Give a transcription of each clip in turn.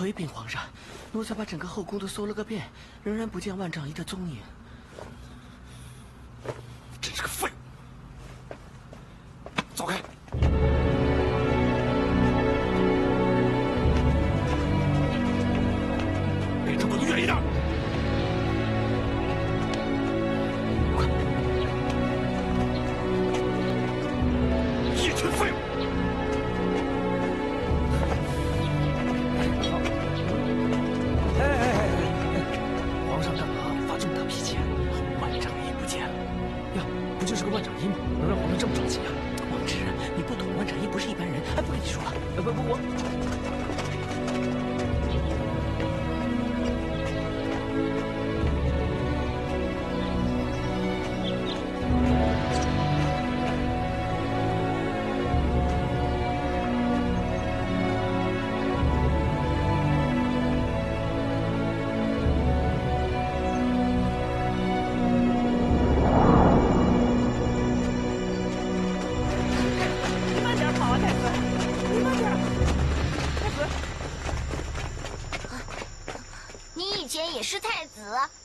回禀皇上，奴才把整个后宫都搜了个遍，仍然不见万丈一的踪影。真是个废物！走开！不跟你说了。不，不不，我。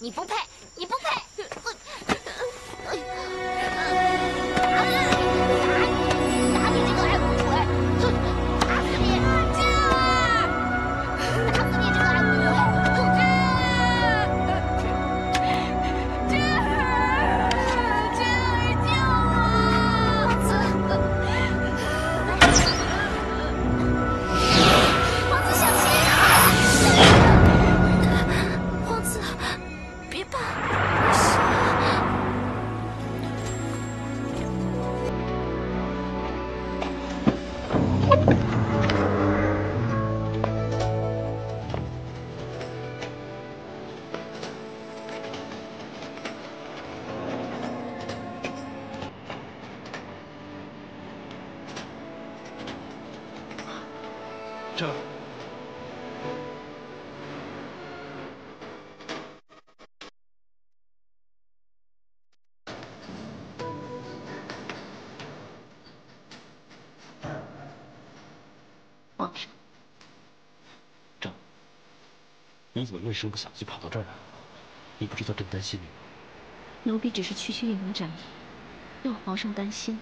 你不配！你怎么闷声不响就跑到这儿来了？你不知道朕担心你吗？奴婢只是区区一名斩衣，若皇上担心，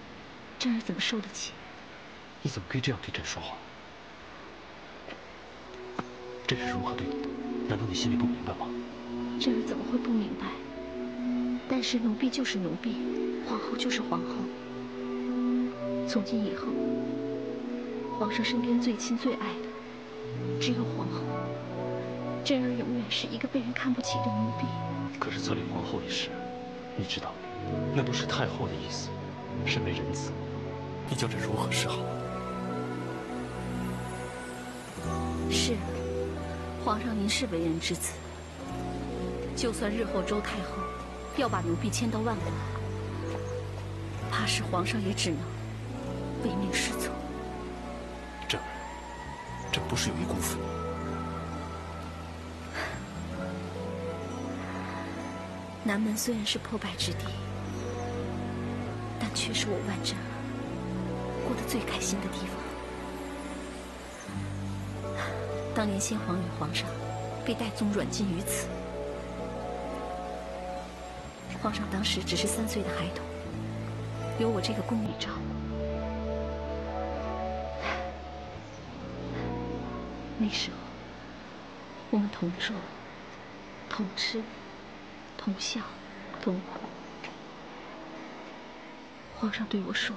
朕儿怎么受得起？你怎么可以这样对朕说话？朕是如何对你的？难道你心里不明白吗？朕儿怎么会不明白？但是奴婢就是奴婢，皇后就是皇后。从今以后，皇上身边最亲最爱的只有皇后。朕儿永远是一个被人看不起的奴婢。可是册立皇后一事，你知道，那都是太后的意思。身为人子，你叫朕如何是好？是，皇上您是为人之子。就算日后周太后要把奴婢千刀万剐，怕是皇上也只能唯命是从。朕儿，朕不是有意辜负你。南门虽然是破败之地，但却是我万贞儿过得最开心的地方。当年先皇与皇上被戴宗软禁于此，皇上当时只是三岁的孩童，有我这个宫女照顾。那时候，我们同住、同吃、同笑、同哭。皇上对我说，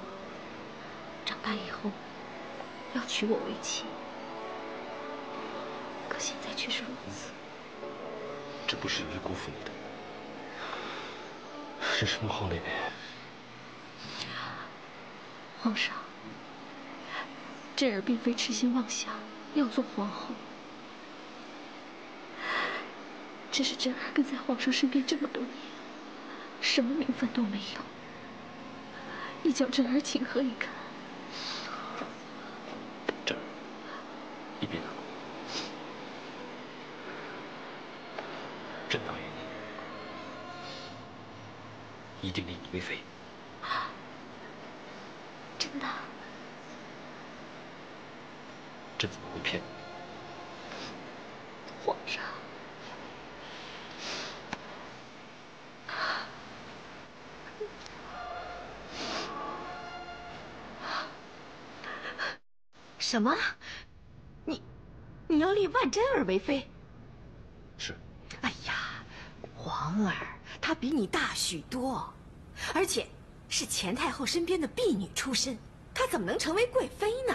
长大以后要娶我为妻。可现在却是如此。这不是有意辜负你的，只是穆浩磊。皇上，朕儿并非痴心妄想要做皇后，只是朕儿跟在皇上身边这么多年，什么名分都没有，你叫朕儿情何以堪？朕儿，你别难过，朕答应你，一定立你为妃。真的？啊，朕怎么会骗你？皇上。什么？你，你要立万贞儿为妃？是。哎呀，皇儿她比你大许多，而且是钱太后身边的婢女出身，她怎么能成为贵妃呢？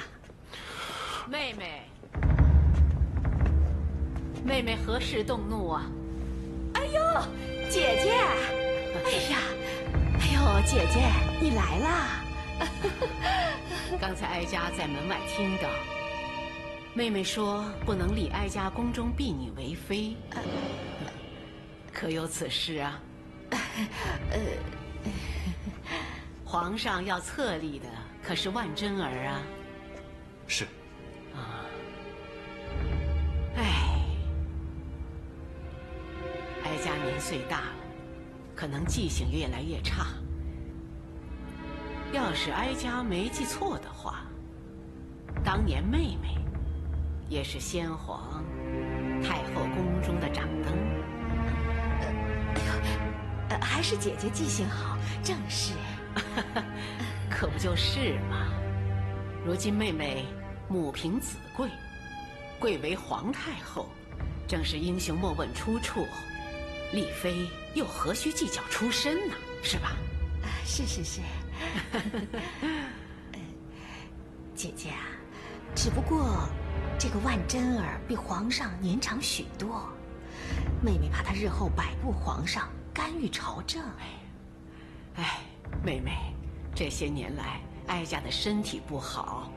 妹妹，妹妹何事动怒啊？哎呦，姐姐！哎呀，哎呦，姐姐你来啦！刚才哀家在门外听到，妹妹说不能立哀家宫中婢女为妃，可有此事啊？呃，皇上要册立的可是万贞儿啊。是。啊。唉，哀家年岁大了，可能记性越来越差。要是哀家没记错的话，当年妹妹也是先皇太后宫中的掌灯。哎呦，还是姐姐记性好，正是。可不就是嘛！如今妹妹母凭子贵，贵为皇太后，正是英雄莫问出处，丽妃又何须计较出身呢？是吧？是是是。姐姐啊，只不过这个万贞儿比皇上年长许多，妹妹怕她日后摆布皇上，干预朝政。哎，妹妹，这些年来哀家的身体不好，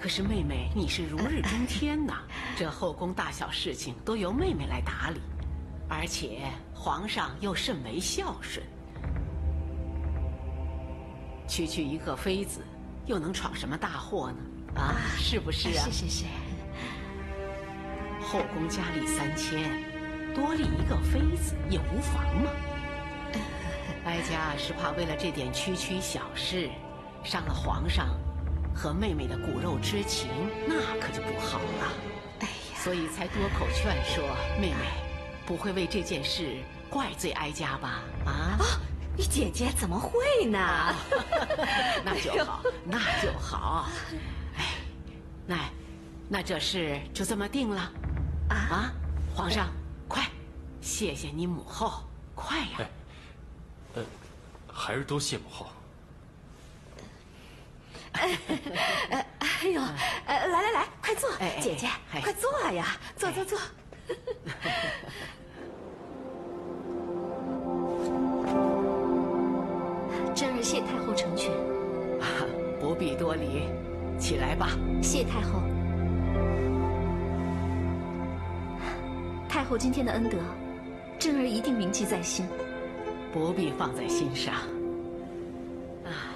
可是妹妹你是如日中天呐，这后宫大小事情都由妹妹来打理，而且皇上又甚为孝顺。区区一个妃子，又能闯什么大祸呢？啊，是不是啊？是是是。后宫佳丽三千，多立一个妃子也无妨嘛。哀家是怕为了这点区区小事，伤了皇上和妹妹的骨肉之情，那可就不好了。哎呀，所以才多口劝说妹妹，不会为这件事怪罪哀家吧？啊？你姐姐怎么会呢？那就好，那就好。哎，那，那这事就这么定了。啊，皇上，快，谢谢你母后，快呀！呃，还是多谢母后。哎呦，来来来，快坐，姐姐，快坐呀，坐坐坐。起来吧。谢太后，太后今天的恩德，真儿一定铭记在心，不必放在心上。啊，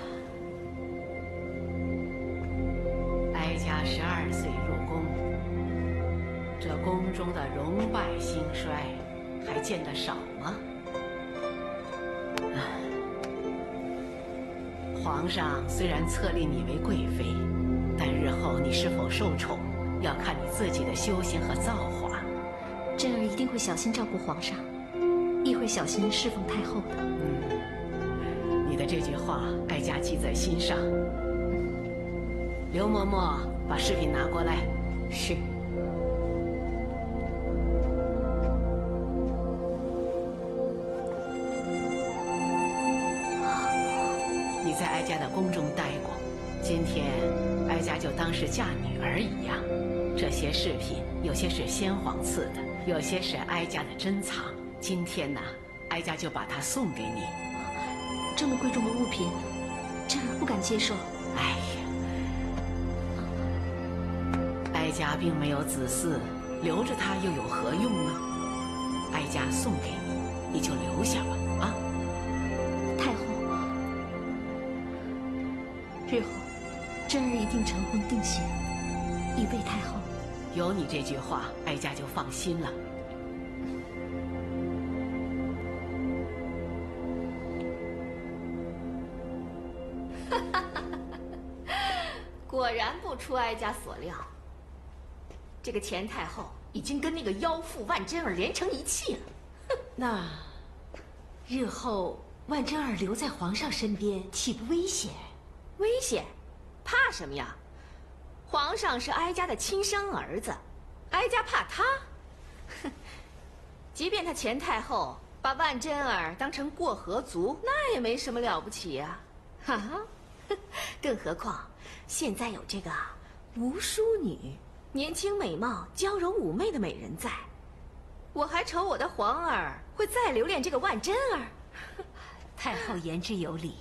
哀家十二岁入宫，这宫中的荣败兴衰，还见得少吗？皇上虽然册立你为贵妃，但日后你是否受宠，要看你自己的修行和造化。真儿一定会小心照顾皇上，亦会小心侍奉太后的。嗯，你的这句话，哀家记在心上。刘嬷嬷，把饰品拿过来。是。当是嫁女儿一样。这些饰品有些是先皇赐的，有些是哀家的珍藏。今天呢，哀家就把它送给你。这么贵重的物品，真儿不敢接受。哎呀，哀家并没有子嗣，留着它又有何用呢？哀家送给你，你就留下吧。啊，太后日后，真儿一定成婚定亲，以备太后。有你这句话，哀家就放心了。果然不出哀家所料，这个钱太后已经跟那个妖妇万贞儿连成一气了。那日后万贞儿留在皇上身边，岂不危险？危险？怕什么呀？皇上是哀家的亲生儿子，哀家怕他？哼！即便他前太后把万贞儿当成过河卒，那也没什么了不起呀。哈哈！更何况现在有这个吴淑女，年轻美貌、娇柔妩媚的美人在，我还愁我的皇儿会再留恋这个万贞儿。太后言之有理。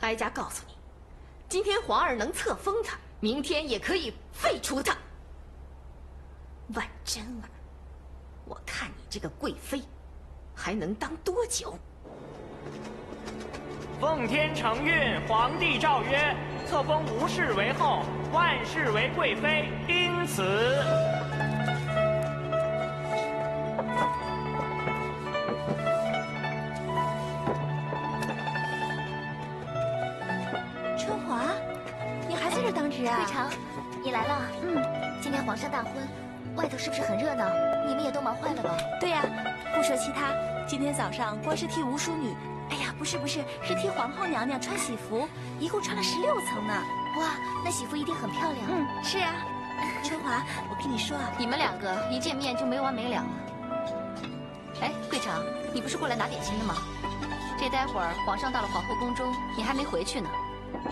哀家告诉你，今天皇儿能册封他，明天也可以废除他。万贞儿，我看你这个贵妃还能当多久？奉天承运，皇帝诏曰：册封吴氏为后，万氏为贵妃，丁此。当值啊？贵常，你来了。嗯，今天皇上大婚，外头是不是很热闹？你们也都忙坏了吧？对呀，不说其他，今天早上光是替吴淑女，哎呀，不是不是，是替皇后娘娘穿喜服，一共穿了十六层呢。哇，那喜服一定很漂亮。嗯，是啊。春华，我跟你说啊，你们两个一见面就没完没了了。哎，桂常，你不是过来拿点心的吗？这待会儿皇上到了皇后宫中，你还没回去呢。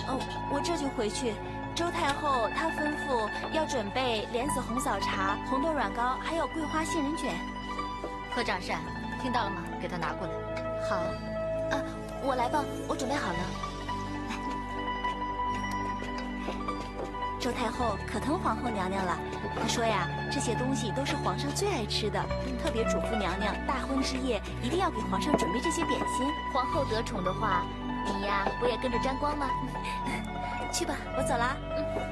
哦，我这就回去。周太后她吩咐要准备莲子红枣茶、红豆软糕，还有桂花杏仁卷。何掌扇，听到了吗？给他拿过来。好。啊，我来吧，我准备好了。周太后可疼皇后娘娘了，她说呀，这些东西都是皇上最爱吃的，特别嘱咐娘娘大婚之夜一定要给皇上准备这些点心。皇后得宠的话，你呀不也跟着沾光吗？去吧，我走了。嗯。